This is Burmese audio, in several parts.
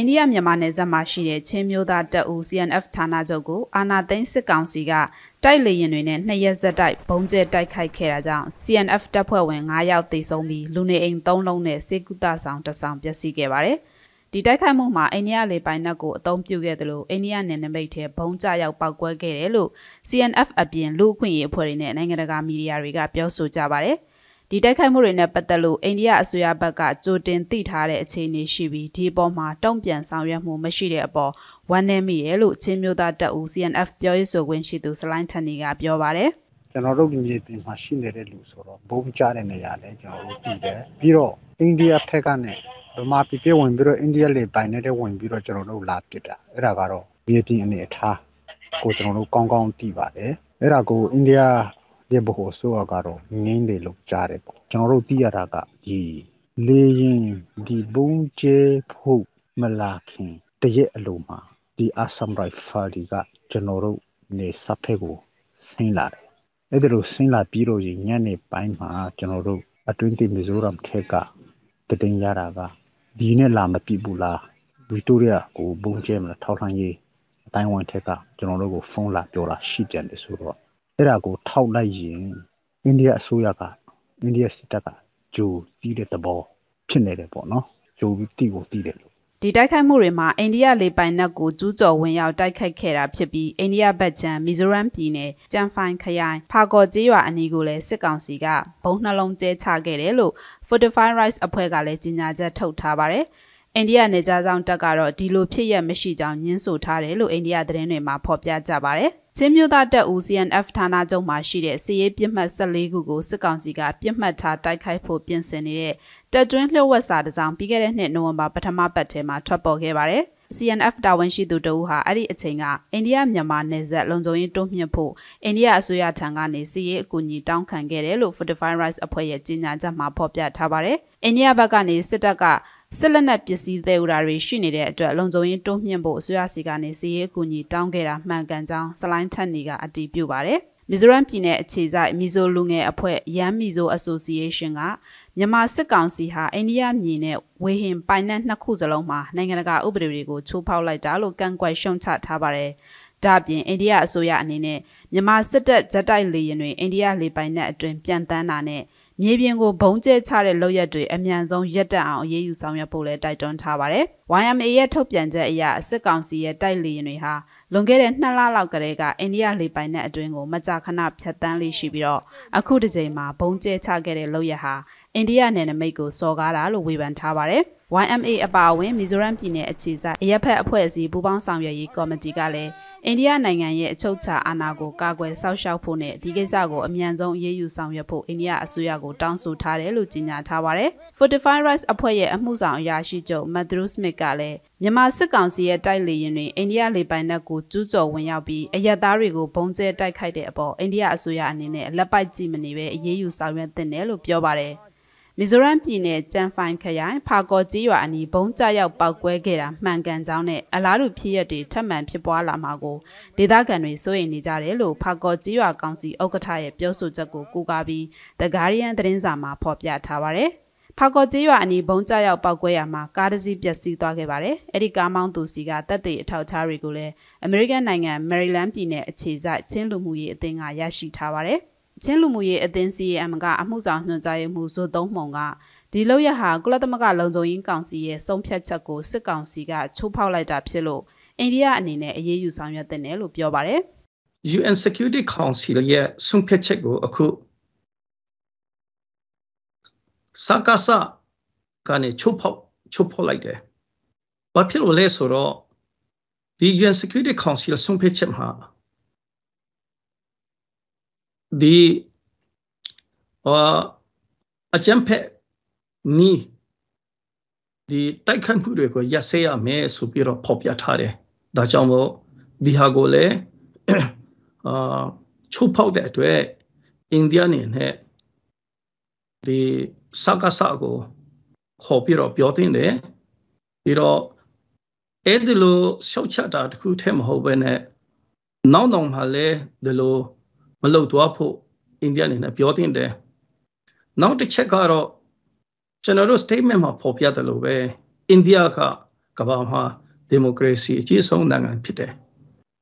အိန္ဒိယမြန်မာနယ်စပ်မှာရှိတဲ့ချင်းမျိုးသားတပ်ဦး CNF ဌာနချုပ်ကိုအာနာသိန်းစစ်ကောင်စီကတိုက်လေရင်တွေနဲ့နှစ်ရက်ဆက်တိုက်ဘုံကျဲတိုက်ခိုက်ခဲ့တာကြောင့် CNF တပ်ဖွဲ့ဝင်9ယောက်သေဆုံးပြီးလူနေအိမ်3လုံးနဲ့စေကုသဆောင်တစ်ဆောင်ပျက်စီးခဲ့ပါတယ်။ဒီတိုက်ခိုက်မှုမှာအိန္ဒိယလေပိုင်နက်ကိုအသုံးပြုခဲ့တယ်လို့အိန္ဒိယနယ်နိမိတ်ထဲဘုံကျရောက်ပောက်ကွဲခဲ့တယ်လို့ CNF အပြင်လူ့အခွင့်အရေးအဖွဲ့တွေနဲ့နိုင်ငံတကာမီဒီယာတွေကပြောဆိုကြပါတယ်။ ဒီတိုက်ခိုက်မှုတွေနဲ့ပတ်သက်လို့အိန္ဒိယအစိုးရဘက်ကကြိုတင်သိထားတဲ့အခြေအနေရှိပြီးဒီအပေါ်မှာတုံ့ပြန်ဆောင်ရွက်မှုမရှိတဲ့အပေါ်ဝမ်းနည်းမိတယ်လို့ချင်းမျိုးသားတပ်ဦး CNF ပြောရေးဆိုခွင့်ရှိသူစလိုင်းထန်နီကပြောပါတယ်ကျွန်တော်တို့မြေပြင်မှာရှိနေတဲ့လူဆိုတော့ဘုံကြတဲ့နေရာလဲကျွန်တော်တို့ပြည်တယ်ပြီးတော့အိန္ဒိယဘက်ကနေဗမာပြည်ပြဝင်ပြီးတော့အိန္ဒိယလေပိုင်နေတဲ့ဝင်ပြီးတော့ကျွန်တော်တို့လာပစ်တာအဲ့ဒါကတော့မြေပြင်အနေအထားကိုကျွန်တော်တို့ကောင်းကောင်းသိပါတယ်အဲ့ဒါကိုအိန္ဒိယ ရဲ့ဘ ਹੁ ဆိုရကတော့ငင်းတယ်လို့ကြားတယ်ပေါ့ကျွန်တော်တို့သိရတာကဒီလေရင်ဒီဘုံကျဲဖို့မလာခင်တရက်အလိုမှာဒီအဆမ်ရိုင်ဖာဒီကကျွန်တော်တို့နေစဖက်ကိုဆင်းလာတယ်အဲ့ဒါလိုဆင်းလာပြီးတော့ညနေပိုင်းမှာကျွန်တော်တို့အတွင်းတိမီဇိုရမ်ထက်ကတတင်ရတာကဒီနဲ့လာမပြဘူးလားဗီတိုးရီးယားကိုဘုံကျဲမလားထောက်လှမ်းရေးအတိုင်းဝန်ထက်ကကျွန်တော်တို့ကိုဖုန်းလာပြောတာရှိပြန်တယ်ဆိုတော့ အဲ့ဒါကိုထောက်လိုက်ရင်အိန္ဒိယအစိုးရကအိန္ဒိယစစ်တပ်ကဂျိုတီးတဲ့သဘောဖြစ်နေတယ်ပေါ့နော်ဂျိုတီးကိုတီးတယ်လို့ဒီတိုက်ခိုက်မှုတွေမှာအိန္ဒိယလေပိုင်နက်ကိုကျူးကျော်ဝင်ရောက်တိုက်ခိုက်ခဲ့တာဖြစ်ပြီးအိန္ဒိယဘက်ခြမ်းမီဇိုရမ်ပြည်နယ်ကျန်ဖိုင်ခရိုင်ဖာကော်ကျေးရွာအနီးကိုလည်းစစ်ကောင်စီကဘုံနှလုံးကျဲချခဲ့တယ်လို့ Fortify Rights အဖွဲ့ကလည်းကြေညာချက်ထုတ်ထားပါတယ်။ အိန္ဒိယနေကြားဆောင်တပ်ကတော့ဒီလိုဖြစ်ရမရှိကြောင်းညင်းဆိုထားတယ်လို့အိန္ဒိယသတင်းတွေမှာဖော်ပြကြပါတယ်။ချင်းမျိုးသားတပ်ဦး CNF ဌာနချုပ်မှာရှိတဲ့စီရေးပြစ်မှတ်14ခုကိုစစ်ကောင်စီကပြစ်မှတ်ထားတိုက်ခိုက်ဖို့ပြင်ဆင်နေတဲ့တပ်တွင်းလှုပ်ဝက်စာတစ်စောင်ပြီးခဲ့တဲ့နှစ်နိုဝင်ဘာပထမပတ်ထဲမှာထွက်ပေါ်ခဲ့ပါတယ်။ CNF တာဝန်ရှိသူတဦးဟာအဲ့ဒီအချိန်ကအိန္ဒိယမြန်မာနယ်စပ်လုံခြုံရေးတိုးမြှင့်ဖို့အိန္ဒိယအစိုးရထံကနေစီရေးအကူအညီတောင်းခံခဲ့တယ်လို့ Fortify Rights အဖွဲ့ရဲ့ကြေညာချက်မှာဖော်ပြထားပါတယ်။အိန္ဒိယဘက်ကနေစစ်တပ်က စစ်လက်နက်ပစ္စည်းသယ်ယူတာတွေရှိနေတဲ့အတွက်လုံခြုံရေးတိုးမြှင့်ဖို့အစိုးရစီကနေစီရေးအကူအညီတောင်းခဲ့တာမှန်ကန်ကြောင်းစလိုင်းထက်နီကအတည်ပြုပါတယ်။မီဇိုရမ်ပြည်နယ်အခြေစိုက်မီဇိုလူငယ်အဖွဲ့ရန်မီဇို Association ကမြန်မာစစ်ကောင်စီဟာအိန္ဒိယမြေနဲ့ဝေဟင်ပိုင်နက်နှစ်ခုစလုံးမှာနိုင်ငံတကာဥပဒေတွေကိုချိုးဖောက်လိုက်တာလို့ကန့်ကွက်ရှုံချထားပါတယ်။ဒါ့အပြင်အိန္ဒိယအစိုးရအနေနဲ့မြန်မာစစ်တပ်ဂျက်တိုက်လေယာဉ်တွေအိန္ဒိယလေပိုင်နက်အတွင်းပြန်တန်းတာနဲ့ မြေပြင်ကိုဘုံကျဲချတဲ့လုပ်ရက်တွေအမြန်ဆုံးရပ်တန့်အောင်အရေးယူဆောင်ရွက်ဖို့လည်းတိုက်တွန်းထားပါတယ်။ YMA ရဲ့ထုတ်ပြန်ချက်အရစစ်ကောင်စီရဲ့တိုက်လေယာဉ်တွေဟာလွန်ခဲ့တဲ့နှစ်လလောက်ကတည်းကအိန္ဒိယလေပိုင်နက်အတွင်းကိုမကြာခဏဖြတ်တန်းလေးရှိပြီးတော့အခုတစ်ချိန်မှာဘုံကျဲချခဲ့တဲ့လုပ်ရက်ဟာအိန္ဒိယနယ်နိမိတ်ကိုစော်ကားတာလို့ဝေဖန်ထားပါတယ်။ YMA အပါအဝင်မီဇိုရမ်ပြည်နယ်အခြေစိုက်အရက်ဖက်အဖွဲ့အစည်းပူးပေါင်းဆောင်ရွက်ရေးကော်မတီကလည်း အိန္ဒိယနိုင်ငံရဲ့အချုပ်အခြာအာဏာကိုကာကွယ်စောင့်ရှောက်ဖို့နဲ့ဒီကိစ္စကိုအမြန်ဆုံးအရေးယူဆောင်ရွက်ဖို့အိန္ဒိယအစိုးရကိုတောင်းဆိုထားတယ်လို့ကြေညာထားပါတယ်။ Fortify Rights အဖွဲ့ရဲ့အမှုဆောင်အရာရှိချုပ် Matthew Smith ကလည်းမြန်မာစစ်ကောင်စီရဲ့တိုက်လေရင်တွေအိန္ဒိယလေပိုင်နက်ကိုကျူးကျော်ဝင်ရောက်ပြီးအရက်သားတွေကိုဘုံကျဲတိုက်ခိုက်တဲ့အပေါ်အိန္ဒိယအစိုးရအနေနဲ့လက်ပိုက်ကြည့်မနေပဲအရေးယူဆောင်ရွက်သင့်တယ်လို့ပြောပါတယ်။ မီဇိုရမ်ပြည်နယ်ကျန်ဖိုင်ခရိုင်ဖာကော်ကြီးရွာအနီးဘုံကျရောက်ပောက်ကွဲခဲ့တာမှန်ကန်ကြောင်းနဲ့အလားတူဖြစ်ရပ်တွေထပ်မံဖြစ်ပွားလာမှာကိုဒေသခံတွေစိုးရိမ်နေကြတယ်လို့ဖာကော်ကြီးရွာကောင်စီဥက္ကဋ္ဌရဲ့ပြောဆိုချက်ကိုကူကားပြီး The Guardian သတင်းစာမှာဖော်ပြထားပါတယ်။ဖာကော်ကြီးရွာအနီးဘုံကျရောက်ပောက်ကွဲရမှာကားတစ်စီးပျက်စီးသွားခဲ့ပါတယ်။အဲ့ဒီကားမောင်းသူစီကတပ်တွေအထောက်အထားတွေကိုလည်းအမေရိကန်နိုင်ငံမယ်ရီလန်းပြည်နယ်အခြေစိုက်ချင်းလူမှုရေးအသင်းကရရှိထားပါတယ်။ ချင်းလူမှုရေးအသင်း CAM ကအမှုဆောင်ညွှန်ကြားရေးမှူးဇိုသုံးမှုံကဒီလောက်ရဟာကုလသမဂ္ဂလုံခြုံရေးကောင်စီရဲ့ဆုံးဖြတ်ချက်ကိုစစ်ကောင်စီကချိုးဖောက်လိုက်တာဖြစ်လို့အိန္ဒိယအနေနဲ့အရေးယူဆောင်ရွက်တဲ့နယ်လို့ပြောပါတယ် UN Security Council ရဲ့ဆုံးဖြတ်ချက်ကိုအခုစကားစကနေချိုးဖောက်ချိုးဖောက်လိုက်တယ်။ဘာဖြစ်လို့လဲဆိုတော့ဒီ UN Security Council ဆုံးဖြတ်ချက်မှာ ဒီအာအကြံဖက်နီးဒီတိုက်ခိုက်မှုတွေကိုရပ်စဲရမယ်ဆိုပြီးတော့ဖော်ပြထားတယ်။ဒါကြောင့်မို့ဒီဟာကိုလည်းအာချိုးဖောက်တဲ့အတွက်အိန္ဒိယနေနဲ့ဒီစကားစကိုခေါ်ပြီးတော့ပြောတင်တယ်။ပြီးတော့အဲ့ဒီလိုရှောက်ချတာတခုတည်းမဟုတ်ဘဲနဲ့နောက်နောက်မှာလည်းဒီလို မလုပ်သွားဖို့အိန္ဒိယအနေနဲ့ပြောတင်တယ်နောက်တစ်ချက်ကတော့ကျွန်တော်တို့ statement မှာဖော်ပြတယ်လို့ပဲအိန္ဒိယကကမ္ဘာမှာဒီမိုကရေစီအကြီးဆုံးနိုင်ငံဖြစ်တယ်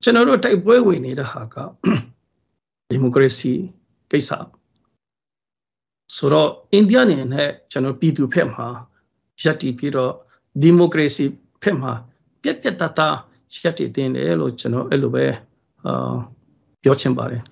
ကျွန်တော်တို့တိုက်ပွဲဝင်နေတဲ့ဟာကဒီမိုကရေစီကိစ္စဆိုတော့အိန္ဒိယနေနဲ့ကျွန်တော်ပြည်သူဖက်မှာရပ်တည်ပြီးတော့ဒီမိုကရေစီဖက်မှာပြက်ပြက်တတရပ်တည်တင်တယ်လို့ကျွန်တော်အဲ့လိုပဲအာပြောချင်ပါတယ်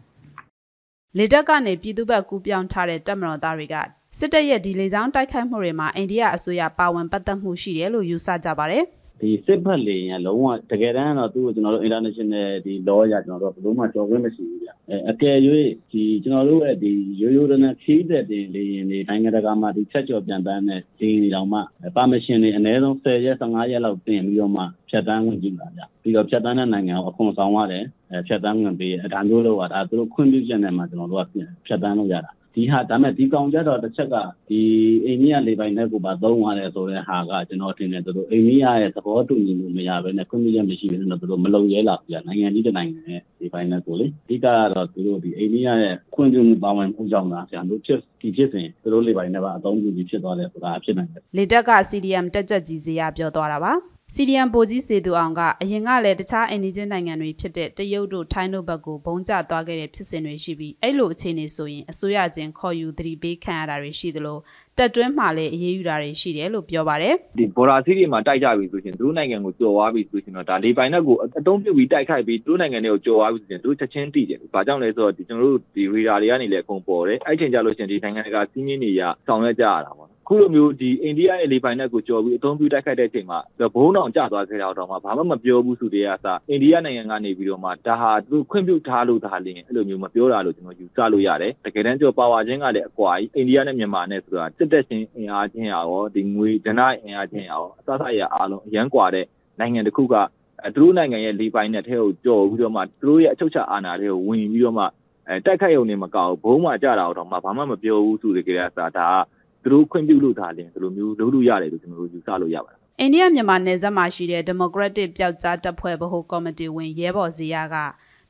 လေတက်ကနေပြည်သူ့ဘက်ကူးပြောင်းထားတဲ့တပ်မတော်သားတွေကစစ်တပ်ရဲ့ဒီလေကြောင်းတိုက်ခိုက်မှုတွေမှာအိန္ဒိယအစိုးရပါဝင်ပတ်သက်မှုရှိတယ်လို့ယူဆကြပါတယ်ဒီစစ်ဘက်လေရင်လုံးဝတကယ်တမ်းတော့သူ့ကိုကျွန်တော်တို့ international ဒီ law ရကျွန်တော်တို့ဘယ်လိုမှကြော်ခွင့်မရှိဘူးဗျအဲအကယ်၍ဒီကျွန်တော်တို့ရဲ့ဒီရိုးရိုးရနခီးတဲ့တင်လေရင်ဒီနိုင်ငံတကာမှာဒီချက်ကြော်ပြန်တန်းတဲ့ဒီတောင်မှ permission တွေအနည်းဆုံး10ရက်15ရက်လောက်တင်ပြီးတော့မှဖြတ်တန်းဝင်ကြည့်ပါဗျ ပြီးတော့ဖြတ်တန်းတဲ့နိုင်ငံကိုအခွန်ဆောင်ရတယ်အဲဖြတ်တန်းဝင်ပြီးအဲဒါမျိုးလို့ကဒါသူတို့ခွင့်ပြုချက်နဲ့မှကျွန်တော်တို့ကဖြတ်တန်းလို့ရတာဒီဟာဒါမဲ့ဒီကောင်ကြတော့တစ်ချက်ကဒီအိန္ဒိယလေပိုင်နဲ့ကိုပါသုံးရတယ်ဆိုတဲ့ဟာကကျွန်တော်ထင်တယ်သူတို့အိန္ဒိယရဲ့သဘောတူညီမှုမရဘဲနဲ့ခွင့်ပြုချက်မရှိဘဲနဲ့သူတို့မလုံရဲလာဘူးနိုင်ငံကြီးတစ်နိုင်ငံနဲ့ဒီပိုင်နဲ့ကိုလေအဓိကကတော့သူတို့ဒီအိန္ဒိယရဲ့ခွင့်ပြုမှုပါဝင်မှုကြောင့်လားဆရာတို့ဖြစ်ဒီဖြစ်စဉ်သူတို့လေပိုင်နဲ့ပါအသုံးပြုပြီးဖြစ်သွားတယ်ဆိုတာဖြစ်နိုင်တယ်လေတက်က CDM တက်ကြကြီးစရာပြောသွားတာပါ စီဒီယမ်ပိုကြီးစေသူအောင်ကအရင်ကလည်းတခြားအိန္ဒိချင်းနိုင်ငံတွေဖြစ်တဲ့တရုတ်တို့ထိုင်းတို့ဘက်ကိုဘုံကျသွားခဲ့တဲ့ဖြစ်စဉ်တွေရှိပြီးအဲ့လိုအခြေအနေဆိုရင်အစိုးရချင်းခေါ်ယူသတိပေးခံရတာတွေရှိသလိုတက်တွင်းမှလည်းအရေးယူတာတွေရှိတယ်လို့ပြောပါတယ်ဒီဘော်ဒါစီးတွေမှာတိုက်ကြပြီဆိုရင်သူတို့နိုင်ငံကိုကြော်ဝါပြီဆိုရင်တော့ဒါလေပိုင်နဲ့ကိုအတုံးပြုတ်ပြီးတိုက်ခိုက်ပြီးသူတို့နိုင်ငံတွေကိုကြော်ဝါပြီဆိုရင်သူတို့ချက်ချင်းတည်တယ်။ဘာကြောင့်လဲဆိုတော့ဒီကျွန်တော်တို့ဒီရီဒါတွေကနေလည်းအကုန်ပေါ်တယ်။အဲ့ချိန်ကြလို့ရှိရင်ဒီနိုင်ငံတကာစီးမင်းတွေရဆောင်ရွက်ကြရတာပေါ့ ခုလိုမျိုးဒီအိန္ဒိယရဲ့လေပိုင်နက်ကိုကြော်ပြီးအသုံးပြုတိုက်ခိုက်တဲ့အချိန်မှာဘုံတော်ကျသွားခဲ့တော့မှဘာမှမပြောဘူးဆိုတဲ့အစားအိန္ဒိယနိုင်ငံကနေပြီးတော့မှဒါဟာသူခွင့်ပြုထားလို့ဒါလင်းအဲ့လိုမျိုးမပြောတာလို့ကျွန်တော်ယူဆလို့ရတယ်တကယ်တမ်းကျော်ပါဝါချင်းကလည်းအကွာကြီးအိန္ဒိယနဲ့မြန်မာနဲ့ဆိုတာစစ်တက်ချင်းအင်အားချင်းရောဒီငွေဒဏအင်အားချင်းရောအစစရအားလုံးအရန်ကွာတဲ့နိုင်ငံတစ်ခုကသူတို့နိုင်ငံရဲ့လေပိုင်နက်ထဲကိုကြော်ပြီးတော့မှသူတို့ရဲ့အချုပ်ချအာဏာတွေကိုဝင်ပြီးတော့မှအဲတိုက်ခိုက်ရုံနဲ့မကောက်ဘုံမှာကြတာတော့မှဘာမှမပြောဘူးဆိုတဲ့ကြတဲ့အစားဒါက သူတို့ခွင့်ပြုလို့ဒါလင်းဒီလိုမျိုးလုပ်လို့ရတယ်လို့ကျွန်တော်တို့ယူဆလို့ရပါတယ်အိန္ဒိယမြန်မာနယ်စပ်မှာရှိတဲ့ Democratic ပျောက်ကြားတပ်ဖွဲ့ဗဟိုကော်မတီဝင်ရဲဘော်ဇီယာက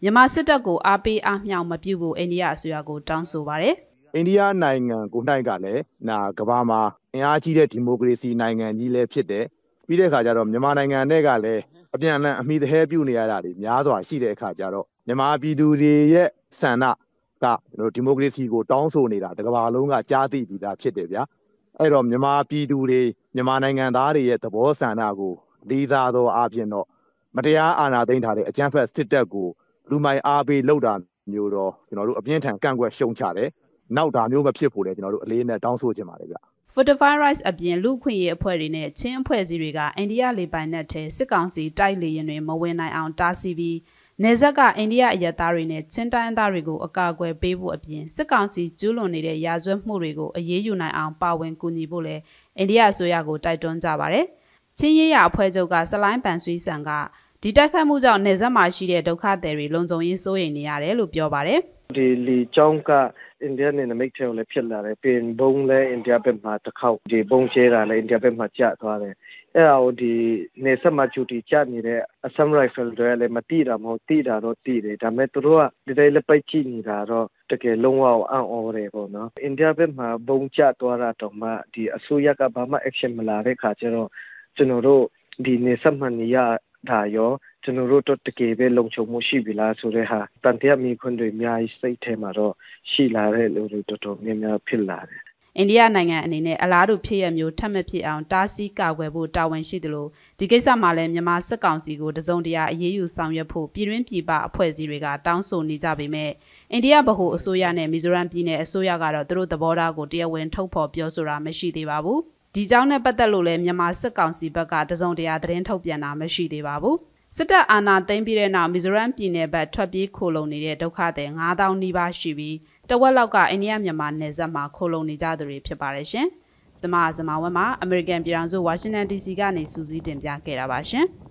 မြန်မာစစ်တပ်ကိုအားပေးအားမြောက်မပြုဖို့အိန္ဒိယအစိုးရကိုတောင်းဆိုပါတယ်အိန္ဒိယနိုင်ငံကို၌ကလည်းနာကဘာမှာအင်အားကြီးတဲ့ဒီမိုကရေစီနိုင်ငံကြီးလည်းဖြစ်တယ်ပြီးတဲ့အခါကျတော့မြန်မာနိုင်ငံနဲ့ကလည်းအပြန်အလှန်အမိသဟဲပြုနေရတာတွေများစွာရှိတဲ့အခါကျတော့မြန်မာပြည်သူတွေရဲ့ဆန္ဒ ကကျွန်တော်ဒီမိုကရေစီကိုတောင်းဆိုနေတာတကဘာလုံးကကြားသိပြီးသားဖြစ်တယ်ဗျာအဲ့တော့မြန်မာပြည်သူတွေမြန်မာနိုင်ငံသားတွေရဲ့သဘောဆန္ဒကိုလေးစားသောအပြင်တော့မတရားအာဏာသိမ်းထားတဲ့အကြမ်းဖက်စစ်တပ်ကိုလူမိုင်အားပေးလှုပ်တာမျိုးတော့ကျွန်တော်တို့အပြင်းထန်ကန့်ကွက်ရှုံချတယ်နောက်ဒါမျိုးမဖြစ်ဖို့လည်းကျွန်တော်တို့အလေးနဲ့တောင်းဆိုချင်ပါတယ်ဗျ Fortify Rights အပြင်လူခွင့်ရေးအဖွဲ့တွေနဲ့ချင်းအဖွဲ့အစည်းတွေကအိန္ဒိယလေပိုင်နက်ထဲစစ်ကောင်စီတိုက်လေရင်တွေမဝင်နိုင်အောင်တားဆီးပြီး နေဇက်ကအိန္ဒိယအရသားတွေနဲ့ချင်းတိုင်းသားတွေကိုအကာအကွယ်ပေးဖို့အပြင်စစ်ကောင်စီကျူးလွန်နေတဲ့ရာဇဝတ်မှုတွေကိုအရေးယူနိုင်အောင်ပါဝင်ကူညီဖို့လည်းအိန္ဒိယအစိုးရကိုတိုက်တွန်းကြပါတယ်။ချင်းရေးရအဖွဲ့ချုပ်ကစလိုင်းပန်ဆွေးဆန်ကဒီတိုက်ခတ်မှုကြောင့်နေဇက်မှာရှိတဲ့ဒုက္ခသည်တွေလုံခြုံရေးစိုးရိမ်နေရတယ်လို့ပြောပါတယ်။ဒီလီချောင်းက အိန္ဒိယနဲ့နမိတ်ထဲကိုလည်းဖြစ်လာတယ်ပြင်ဘုံလည်းအိန္ဒိယဘက်မှာတစ်ခေါက်ဒီဘုံကျဲတာလည်းအိန္ဒိယဘက်မှာကျသွားတယ်အဲ့ဒါကိုဒီနေဆက်မှာဂျူတီချနေတဲ့အဆမ်ရိုင်ဖယ်တွေလည်းမတိတာမဟုတ်တိတာတော့တိတယ်ဒါပေမဲ့သူတို့ကဒီတိုင်းလည်းပိုက်ကြည့်နေတာတော့တကယ်လုံးဝအံ့ဩတယ်ပေါ့နော်အိန္ဒိယဘက်မှာဘုံကျသွားတာတော့မှဒီအစိုးရကဘာမှ action မလာတဲ့ခါကျတော့ကျွန်တော်တို့ဒီနေဆက်မှနေရတာရော ကျွန်တော်တို့တော့တကယ်ပဲလုံခြုံမှုရှိပြီလားဆိုတဲ့ဟာတန်တရားမိခွန်းတွေအများကြီးစိတ်ထဲမှာတော့ရှိလာတဲ့လူတွေတော်တော်များများဖြစ်လာတယ်အိန္ဒိယနိုင်ငံအနေနဲ့အလားတူဖြစ်ရမျိုးထပ်မဖြစ်အောင်တားဆီးကာကွယ်ဖို့တာဝန်ရှိသလိုဒီကိစ္စမှာလည်းမြန်မာစစ်ကောင်စီကိုတစုံတရာအရေးယူဆောင်ရွက်ဖို့ပြည်တွင်းပြည်ပအဖွဲ့အစည်းတွေကတောင်းဆိုနေကြပေမဲ့အိန္ဒိယဗဟိုအစိုးရနဲ့မီဇိုရမ်ပြည်နယ်အစိုးရကတော့သူတို့သဘောထားကိုတရားဝင်ထုတ်ဖော်ပြောဆိုတာမရှိသေးပါဘူးဒီကြောင့်နဲ့ပတ်သက်လို့လည်းမြန်မာစစ်ကောင်စီဘက်ကတစုံတရာသတင်းထုတ်ပြန်တာမရှိသေးပါဘူး စစ်တပ်အာဏာသိမ်းပြီးတဲ့နောက်မီဇိုရမ်ပြည်နယ်ဘက်ထွက်ပြေးခိုလုံနေတဲ့ဒုက္ခသည်9000နီးပါးရှိပြီးတဝက်လောက်ကအိန္ဒိယမြန်မာနယ်စပ်မှာခိုလုံနေကြသူတွေဖြစ်ပါတယ်ရှင်။ကျမဇမာဝက်မှာအမေရိကန်ပြည်ထောင်စုဝါရှင်တန် DC ကနေစူးစီးတင်ပြခဲ့တာပါရှင်။